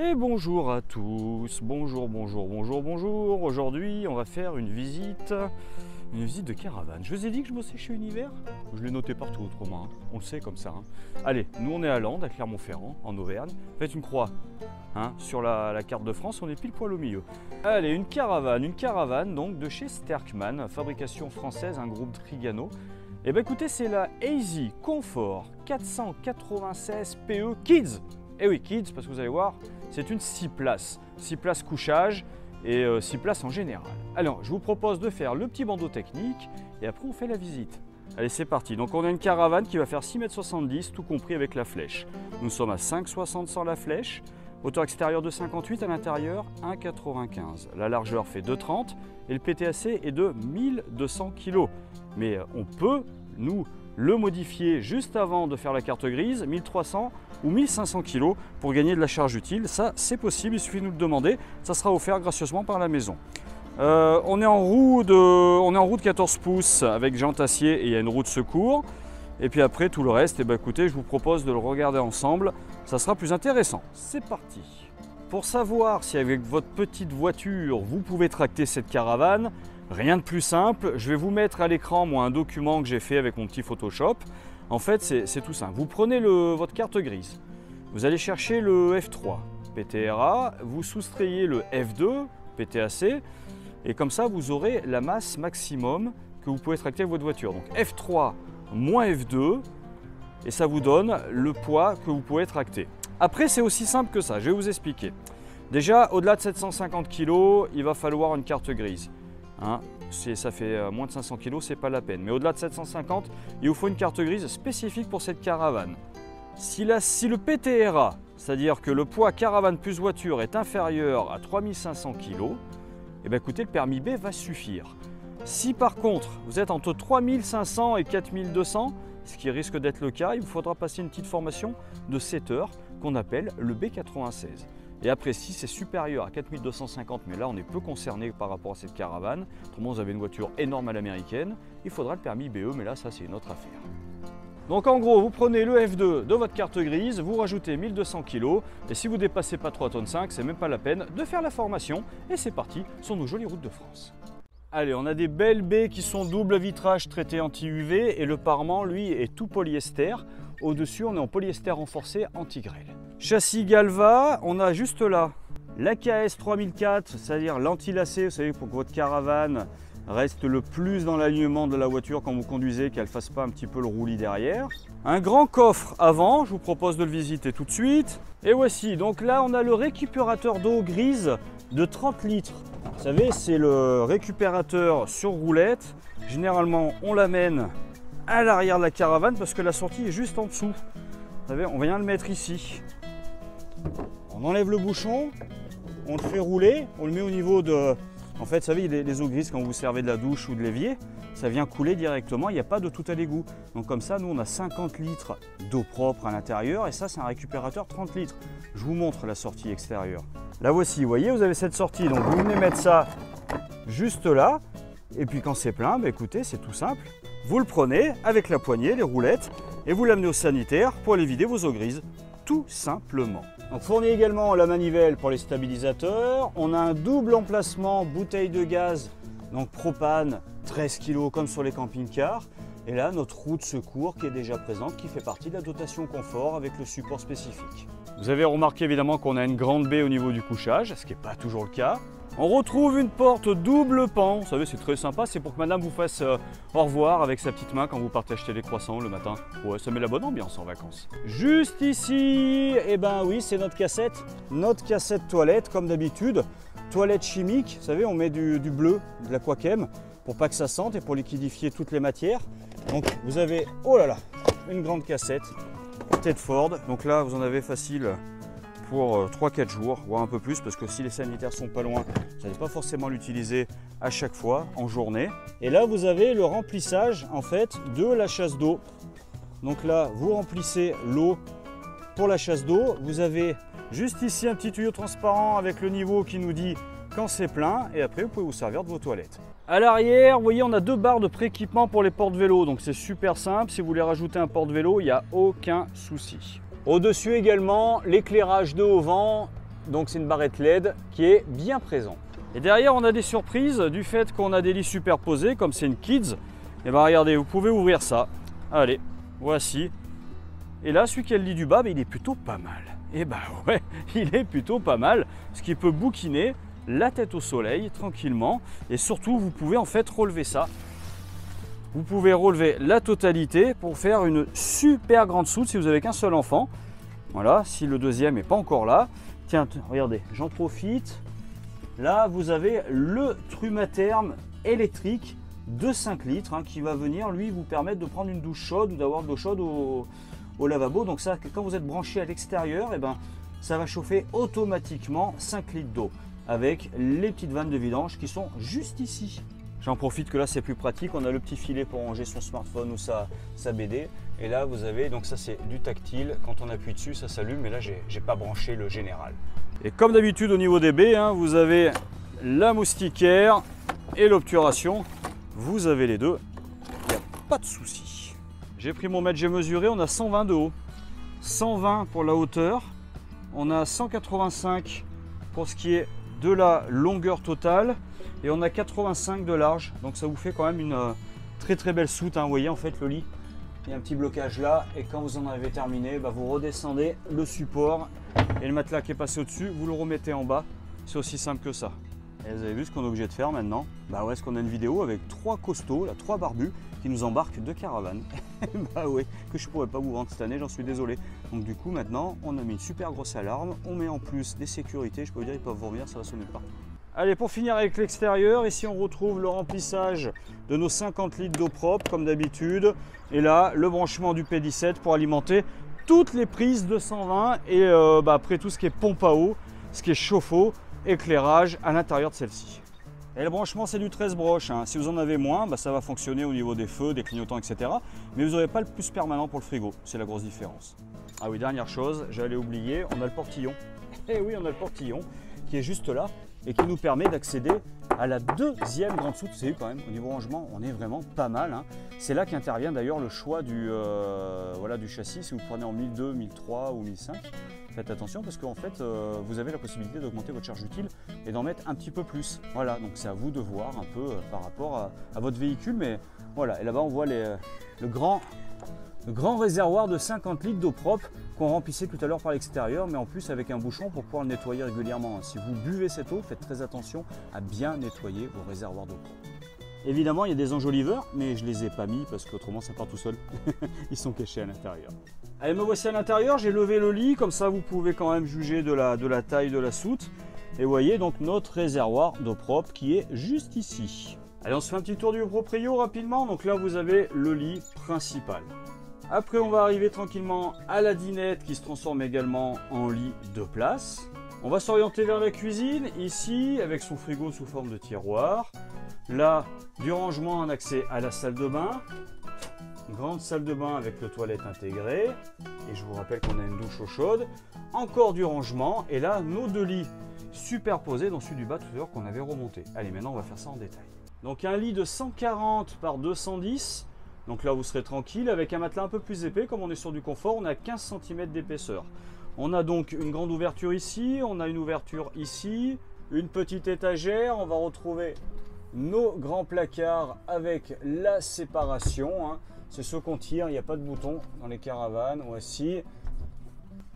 Et bonjour à tous, bonjour, bonjour, bonjour, bonjour. Aujourd'hui, on va faire une visite, une visite de caravane. Je vous ai dit que je bossais chez Univers Je l'ai noté partout autrement, hein. on le sait comme ça. hein. Allez, nous on est à Lande, à Clermont-Ferrand, en Auvergne. Faites une croix hein, sur la, carte de France, on est pile poil au milieu. Allez, une caravane, une caravane donc de chez Sterkman, fabrication française, un groupe Trigano. Et ben écoutez, c'est la Easy Comfort 496 PE Kids. Et oui, Kids, parce que vous allez voir, c'est une 6 places. 6 places couchage et 6 places en général. Alors, je vous propose de faire le petit bandeau technique et après on fait la visite. Allez, c'est parti. Donc on a une caravane qui va faire 6,70 m, tout compris avec la flèche. Nous sommes à 5,60 sans la flèche. Hauteur extérieure de 58, à l'intérieur 1,95. La largeur fait 2,30 et le PTAC est de 1200 kg. Mais euh, on peut, nous, le modifier juste avant de faire la carte grise, 1300 ou 1500 kg pour gagner de la charge utile. Ça, c'est possible, il suffit de nous le demander. Ça sera offert gracieusement par la maison. Euh, on, est en roue de, on est en roue de 14 pouces avec jante acier et il y a une roue de secours. Et puis après, tout le reste, eh ben, écoutez, je vous propose de le regarder ensemble. Ça sera plus intéressant. C'est parti. Pour savoir si avec votre petite voiture, vous pouvez tracter cette caravane, rien de plus simple. Je vais vous mettre à l'écran, moi, un document que j'ai fait avec mon petit Photoshop. En fait, c'est tout simple. Vous prenez votre carte grise, vous allez chercher le F3 PTRA, vous soustrayez le F2 PTAC, et comme ça, vous aurez la masse maximum que vous pouvez tracter avec votre voiture. Donc F3 moins F2, et ça vous donne le poids que vous pouvez tracter. Après, c'est aussi simple que ça, je vais vous expliquer. Déjà, au-delà de 750 kg, il va falloir une carte grise. Hein, si ça fait euh, moins de 500 kg, c'est pas la peine. Mais au-delà de 750, il vous faut une carte grise spécifique pour cette caravane. Si, le PTRA, c'est-à-dire que le poids caravane plus voiture est inférieur à 3500 kg, eh bien écoutez, le permis B va suffire. Si par contre vous êtes entre 3500 et 4200, ce qui risque d'être le cas, il vous faudra passer une petite formation de 7 heures qu'on appelle le B96. Et après, si c'est supérieur à 4250, mais là on est peu concerné par rapport à cette caravane, autrement vous avez une voiture énorme à l'américaine, il faudra le permis BE, mais là ça c'est une autre affaire. Donc en gros, vous prenez le F2 de votre carte grise, vous rajoutez 1200 kg, et si vous dépassez pas 3 tonnes 5, c'est même pas la peine de faire la formation, et c'est parti sur nos jolies routes de France. Allez, on a des belles baies qui sont double vitrage traité anti-UV, et le parement, lui, est tout polyester. Au-dessus, on est en polyester renforcé anti-grêle. Châssis Galva, on a juste là l'AKS 3004, c'est-à-dire l'anti-lacet, vous savez, pour que votre caravane reste le plus dans l'alignement de la voiture quand vous conduisez, qu'elle ne fasse pas un petit peu le roulis derrière. Un grand coffre avant, je vous propose de le visiter tout de suite. Et voici, donc là on a le récupérateur d'eau grise de 30 litres. Vous savez, c'est le récupérateur sur roulette. Généralement, on l'amène à l'arrière de la caravane parce que la sortie est juste en dessous. Vous savez, on vient le mettre ici. On enlève le bouchon, on le fait rouler, on le met au niveau de, en fait, vous savez, les, les eaux grises, quand vous servez de la douche ou de l'évier, ça vient couler directement, il n'y a pas de tout à l'égout. Donc comme ça, nous, on a 50 litres d'eau propre à l'intérieur, et ça, c'est un récupérateur 30 litres. Je vous montre la sortie extérieure. La voici, vous voyez, vous avez cette sortie, donc vous venez mettre ça juste là, et puis quand c'est plein, bah, écoutez, c'est tout simple. Vous le prenez avec la poignée, les roulettes, et vous l'amenez au sanitaire pour aller vider vos eaux grises, tout simplement. On fournit également la manivelle pour les stabilisateurs. On a un double emplacement bouteille de gaz, donc propane, 13 kg comme sur les camping-cars. Et là, notre roue de secours qui est déjà présente, qui fait partie de la dotation confort avec le support spécifique. Vous avez remarqué évidemment qu'on a une grande baie au niveau du couchage, ce qui n'est pas toujours le cas. On retrouve une porte double pan, vous savez c'est très sympa, c'est pour que madame vous fasse euh, au revoir avec sa petite main quand vous partez acheter les croissants le matin. Ouais, ça met la bonne ambiance en vacances. Juste ici, eh ben oui, c'est notre cassette, notre cassette toilette comme d'habitude. Toilette chimique, vous savez, on met du, bleu, de l'aquachem, pour pas que ça sente et pour liquidifier toutes les matières. Donc vous avez, oh là là, une grande cassette, tête Ford. Donc là, vous en avez facile pour 3-4 jours, voire un peu plus, parce que si les sanitaires sont pas loin, vous n'allez pas forcément l'utiliser à chaque fois en journée. Et là, vous avez le remplissage en fait de la chasse d'eau. Donc là, vous remplissez l'eau pour la chasse d'eau. Vous avez juste ici un petit tuyau transparent avec le niveau qui nous dit quand c'est plein, et après vous pouvez vous servir de vos toilettes. À l'arrière, vous voyez, on a deux barres de pré-équipement pour les portes-vélos, donc c'est super simple. Si vous voulez rajouter un porte-vélo, il n'y a aucun souci. Au-dessus également, l'éclairage de haut vent donc c'est une barrette LED qui est bien présente. Et derrière, on a des surprises du fait qu'on a des lits superposés, comme c'est une Kids. Et bien regardez, vous pouvez ouvrir ça. Allez, voici. Et là, celui qui a le lit du bas, ben, il est plutôt pas mal. Et bah ouais, il est plutôt pas mal, ce qui peut bouquiner la tête au soleil tranquillement. Et surtout, vous pouvez en fait relever ça. Vous pouvez relever la totalité pour faire une super grande soute si vous avez qu'un seul enfant. Voilà, si le deuxième n'est pas encore là. Tiens, regardez, j'en profite. Là, vous avez le trumatherme électrique de 5 litres hein, qui va venir lui vous permettre de prendre une douche chaude ou d'avoir de l'eau chaude au, lavabo. Donc ça, quand vous êtes branché à l'extérieur, eh ben, ça va chauffer automatiquement 5 litres d'eau avec les petites vannes de vidange qui sont juste ici. J'en profite que là c'est plus pratique, on a le petit filet pour ranger son smartphone ou sa, sa BD. Et là vous avez, donc ça c'est du tactile, quand on appuie dessus ça s'allume, mais là j'ai pas branché le général. Et comme d'habitude au niveau des baies, hein, vous avez la moustiquaire et l'obturation. Vous avez les deux, il n'y a pas de souci. J'ai pris mon mètre, j'ai mesuré, on a 120 de haut, 120 pour la hauteur, on a 185 pour ce qui est de la longueur totale et on a 85 de large. Donc ça vous fait quand même une euh, très très belle soute. Hein. Vous voyez en fait le lit, il y a un petit blocage là et quand vous en avez terminé, bah, vous redescendez le support et le matelas qui est passé au-dessus, vous le remettez en bas. C'est aussi simple que ça. Et vous avez vu ce qu'on est obligé de faire maintenant Bah ouais, est-ce qu'on a une vidéo avec trois costauds, là, trois barbus, qui nous embarquent de caravane. bah ouais, que je pourrais pas vous vendre cette année, j'en suis désolé. Donc du coup maintenant, on a mis une super grosse alarme, on met en plus des sécurités, je peux vous dire, ils peuvent vomir, ça va sonner partout. Allez, pour finir avec l'extérieur, ici on retrouve le remplissage de nos 50 litres d'eau propre, comme d'habitude. Et là, le branchement du P17 pour alimenter toutes les prises de 120 et euh, bah, après tout ce qui est pompe à eau, ce qui est chauffe-eau, éclairage à l'intérieur de celle-ci. Et le branchement c'est du 13 broches, hein. si vous en avez moins, bah, ça va fonctionner au niveau des feux, des clignotants, etc. Mais vous n'aurez pas le plus permanent pour le frigo, c'est la grosse différence. Ah oui, dernière chose, j'allais oublier, on a le portillon. Eh oui, on a le portillon qui est juste là et qui nous permet d'accéder à la deuxième grande soute. C'est quand même, au niveau rangement, on est vraiment pas mal. Hein. C'est là qu'intervient d'ailleurs le choix du, euh, voilà, du châssis. Si vous prenez en 1002, 1003 ou 1005, faites attention parce qu'en fait, euh, vous avez la possibilité d'augmenter votre charge utile et d'en mettre un petit peu plus. Voilà, donc c'est à vous de voir un peu euh, par rapport à, votre véhicule. Mais voilà, et là-bas, on voit les, le, grand, réservoir de 50 litres d'eau propre qu'on remplissait tout à l'heure par l'extérieur, mais en plus avec un bouchon pour pouvoir le nettoyer régulièrement. Si vous buvez cette eau, faites très attention à bien nettoyer vos réservoirs d'eau propre. Évidemment, il y a des enjoliveurs, mais je les ai pas mis parce qu'autrement ça part tout seul. Ils sont cachés à l'intérieur. Allez, me voici à l'intérieur, j'ai levé le lit, comme ça vous pouvez quand même juger de la, taille de la soute. Et voyez donc notre réservoir d'eau propre qui est juste ici. Allez, on se fait un petit tour du proprio rapidement. Donc là, vous avez le lit principal. Après, on va arriver tranquillement à la dinette qui se transforme également en lit de place. On va s'orienter vers la cuisine, ici, avec son frigo sous forme de tiroir. Là, du rangement en accès à la salle de bain. Grande salle de bain avec le toilette intégré. Et je vous rappelle qu'on a une douche eau chaude. Encore du rangement. Et là, nos deux lits superposés dans celui du bas tout à l'heure qu'on avait remonté. Allez, maintenant, on va faire ça en détail. Donc un lit de 140 par 210 donc là, vous serez tranquille avec un matelas un peu plus épais. Comme on est sur du confort, on a 15 cm d'épaisseur. On a donc une grande ouverture ici, on a une ouverture ici, une petite étagère. On va retrouver nos grands placards avec la séparation. Hein. C'est ce qu'on tire, il n'y a pas de bouton dans les caravanes. Voici.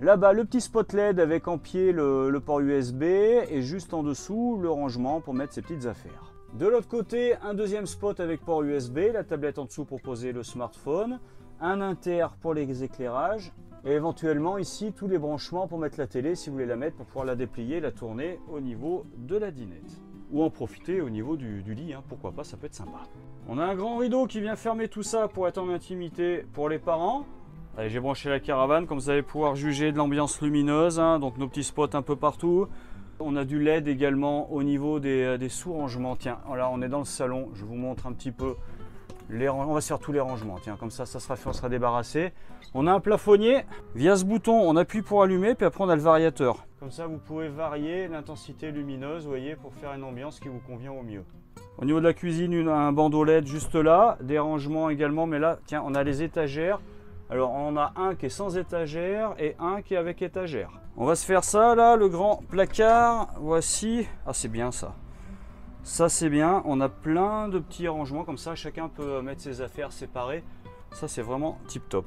Là-bas, le petit spot LED avec en pied le, le port USB et juste en dessous le rangement pour mettre ses petites affaires. De l'autre côté, un deuxième spot avec port USB, la tablette en dessous pour poser le smartphone, un inter pour les éclairages, et éventuellement ici tous les branchements pour mettre la télé si vous voulez la mettre pour pouvoir la déplier, la tourner au niveau de la dinette. Ou en profiter au niveau du, lit, hein. pourquoi pas, ça peut être sympa. On a un grand rideau qui vient fermer tout ça pour être en intimité pour les parents. Allez, j'ai branché la caravane, comme vous allez pouvoir juger de l'ambiance lumineuse, hein. donc nos petits spots un peu partout. On a du LED également au niveau des, euh, sous-rangements. Tiens, là on est dans le salon, je vous montre un petit peu. On va se faire tous les rangements, tiens, comme ça, ça sera fait, on sera débarrassé. On a un plafonnier, via ce bouton, on appuie pour allumer, puis après on a le variateur. Comme ça, vous pouvez varier l'intensité lumineuse, vous voyez, pour faire une ambiance qui vous convient au mieux. Au niveau de la cuisine, un bandeau LED juste là, des rangements également, mais là, tiens, on a les étagères Alors on a un qui est sans étagère et un qui est avec étagère. On va se faire ça là, le grand placard. Voici. Ah c'est bien ça. Ça c'est bien. On a plein de petits rangements comme ça. Chacun peut mettre ses affaires séparées. Ça c'est vraiment tip top.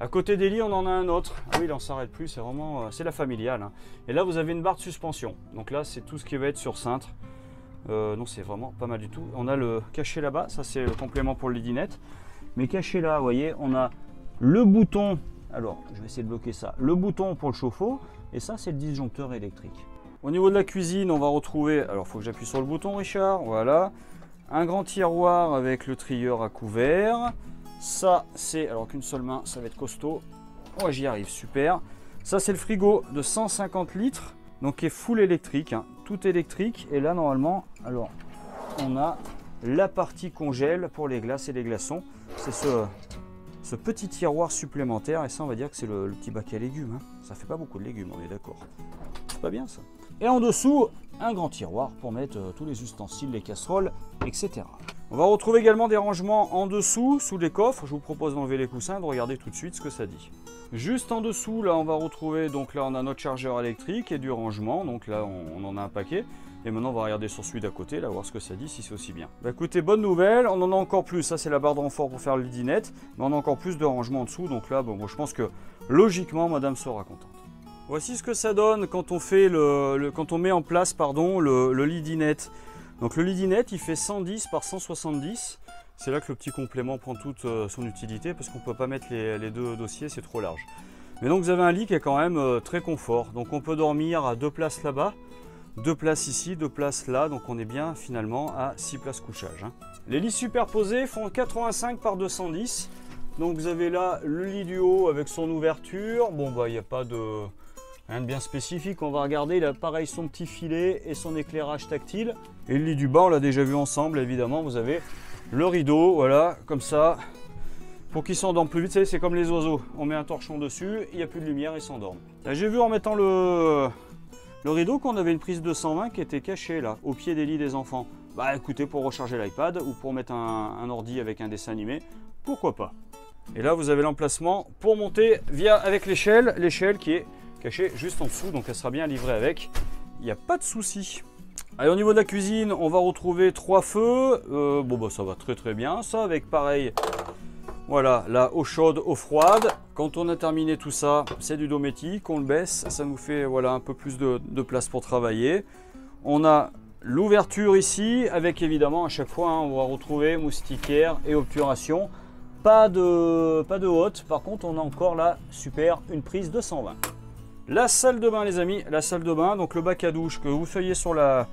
À côté des lits, on en a un autre. Ah oui, il n'en s'arrête plus, c'est vraiment, euh, c'est la familiale. hein. Et là, vous avez une barre de suspension. Donc là, c'est tout ce qui va être sur cintre. Euh, non, c'est vraiment pas mal du tout. On a le caché là-bas, ça c'est le complément pour le lidinette. Mais caché là, vous voyez, on a le bouton. Alors, je vais essayer de bloquer ça. Le bouton pour le chauffe-eau. Et ça, c'est le disjoncteur électrique. Au niveau de la cuisine, on va retrouver. Alors, il faut que j'appuie sur le bouton, Richard. Voilà. Un grand tiroir avec le trieur à couvert. Ça, c'est. Alors qu'une seule main, ça va être costaud. Ouais, j'y arrive, super. Ça, c'est le frigo de 150 litres. Donc, qui est full électrique. hein, Tout électrique. Et là, normalement, alors, on a la partie congèle pour les glaces et les glaçons. C'est ce, petit tiroir supplémentaire. Et ça, on va dire que c'est le, le petit bac à légumes. hein. Ça fait pas beaucoup de légumes, on est d'accord. C'est pas bien ça. Et en dessous, un grand tiroir pour mettre euh, tous les ustensiles, les casseroles, etc. On va retrouver également des rangements en dessous, sous les coffres. Je vous propose d'enlever les coussins, de regarder tout de suite ce que ça dit. Juste en dessous, là, on va retrouver, donc là, on a notre chargeur électrique et du rangement. Donc là, on, en a un paquet. Et maintenant, on va regarder sur celui d'à côté, là, voir ce que ça dit, si c'est aussi bien. Bah écoutez, bonne nouvelle, on en a encore plus. Ça, c'est la barre de renfort pour faire le lidinette. Mais on a encore plus de rangement en dessous. Donc là, bon, moi, je pense que logiquement, madame sera contente. Voici ce que ça donne quand on, fait le, quand on met en place pardon, le, le. Donc le lidinette, il fait 110 par 170. C'est là que le petit complément prend toute euh, son utilité parce qu'on ne peut pas mettre les, deux dossiers, c'est trop large. Mais donc vous avez un lit qui est quand même euh, très confort. Donc on peut dormir à deux places là-bas, deux places ici, deux places là. Donc on est bien finalement à six places couchage. hein. Les lits superposés font 85 par 210. Donc vous avez là le lit du haut avec son ouverture. Bon bah il n'y a pas de bien spécifique. On va regarder. Il a pareil son petit filet et son éclairage tactile. Et le lit du bas on l'a déjà vu ensemble évidemment. Vous avez le rideau, voilà, comme ça. Pour qu'ils s'endorment plus vite, c'est comme les oiseaux. On met un torchon dessus, il n'y a plus de lumière, ils s'endorment. Là, J'ai vu en mettant le, le rideau qu'on avait une prise de 120 qui était cachée là, au pied des lits des enfants. Bah écoutez, pour recharger l'iPad ou pour mettre un, un ordi avec un dessin animé, pourquoi pas. Et là, vous avez l'emplacement pour monter via avec l'échelle, l'échelle qui est cachée juste en dessous, donc elle sera bien livrée avec. Il n'y a pas de souci. Allez, au niveau de la cuisine, on va retrouver trois feux. Euh, bon, bah ça va très très bien. Ça, avec pareil, voilà, là, eau chaude, eau froide. Quand on a terminé tout ça, c'est du dométique, on le baisse. Ça nous fait voilà, un peu plus de, de place pour travailler. On a l'ouverture ici, avec évidemment à chaque fois, hein, on va retrouver moustiquaire et obturation. Pas de, pas de haute, par contre on a encore là, super, une prise de 120. La salle de bain les amis, la salle de bain, donc le bac à douche, que vous soyez sur la,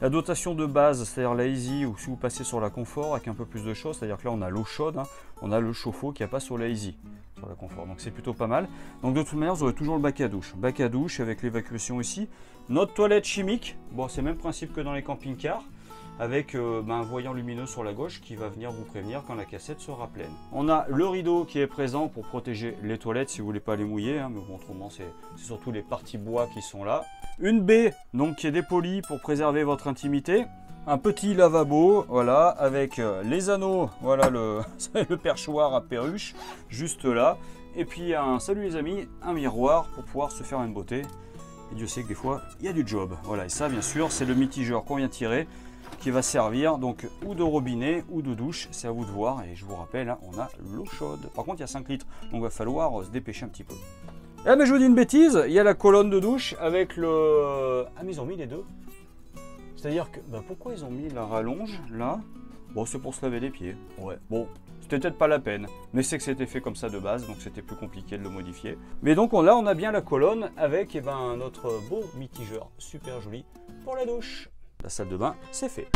la dotation de base, c'est-à-dire la easy, ou si vous passez sur la confort avec un peu plus de choses, c'est-à-dire que là on a l'eau chaude, hein, on a le chauffe-eau qui a pas sur la easy, sur la confort, donc c'est plutôt pas mal. Donc de toute manière vous aurez toujours le bac à douche, bac à douche avec l'évacuation ici, notre toilette chimique, bon c'est le même principe que dans les camping-cars, avec euh, ben, un voyant lumineux sur la gauche qui va venir vous prévenir quand la cassette sera pleine. On a le rideau qui est présent pour protéger les toilettes si vous voulez pas les mouiller, hein, mais bon, autrement c'est surtout les parties bois qui sont là. Une baie donc qui est dépolie pour préserver votre intimité. Un petit lavabo, voilà, avec euh, les anneaux, voilà le, le perchoir à perruche, juste là. Et puis un, salut les amis, un miroir pour pouvoir se faire une beauté. Et Dieu sait que des fois, il y a du job. Voilà, et ça bien sûr, c'est le mitigeur qu'on vient tirer qui va servir donc ou de robinet ou de douche, c'est à vous de voir. Et je vous rappelle, hein, on a l'eau chaude. Par contre, il y a 5 litres, donc il va falloir euh, se dépêcher un petit peu. Ah mais je vous dis une bêtise, il y a la colonne de douche avec le... Ah mais ils ont mis les deux. C'est-à-dire que... bah, pourquoi ils ont mis la rallonge là? Bon c'est pour se laver les pieds. Ouais. Bon, c'était peut-être pas la peine. Mais c'est que c'était fait comme ça de base, donc c'était plus compliqué de le modifier. Mais donc on, là on a bien la colonne avec eh ben, notre beau mitigeur super joli pour la douche. La salle de bain, c'est fait.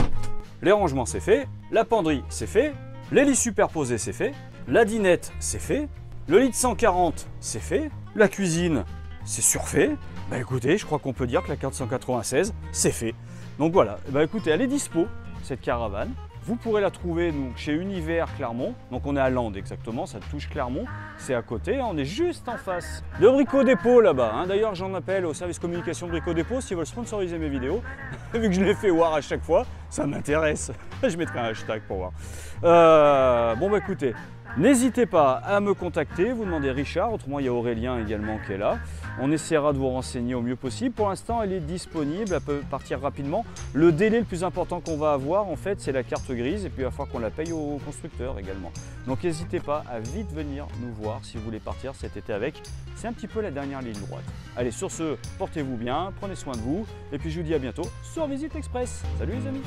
Les rangements, c'est fait. La penderie, c'est fait. Les lits superposés, c'est fait. La dinette, c'est fait. Le lit de 140, c'est fait. La cuisine, c'est surfait. Bah écoutez, je crois qu'on peut dire que la carte 196, c'est fait. Donc voilà, bah écoutez, elle est dispo, cette caravane. Vous pourrez la trouver donc, chez Univers Clermont. Donc on est à Lande exactement, ça touche Clermont. C'est à côté, on est juste en face de Brico Dépôt là-bas. hein. D'ailleurs, j'en appelle au service communication de Brico Dépôt s'ils veulent sponsoriser mes vidéos. Vu que je les fais voir à chaque fois, ça m'intéresse. je mettrai un hashtag pour voir. Euh, bon bah écoutez, N'hésitez pas à me contacter, vous demandez Richard, autrement il y a Aurélien également qui est là. On essaiera de vous renseigner au mieux possible. Pour l'instant, elle est disponible, elle peut partir rapidement. Le délai le plus important qu'on va avoir, en fait, c'est la carte grise et puis il va falloir qu'on la paye au constructeur également. Donc n'hésitez pas à vite venir nous voir si vous voulez partir cet été avec. C'est un petit peu la dernière ligne droite. Allez, sur ce, portez-vous bien, prenez soin de vous et puis je vous dis à bientôt sur Visite Express. Salut les amis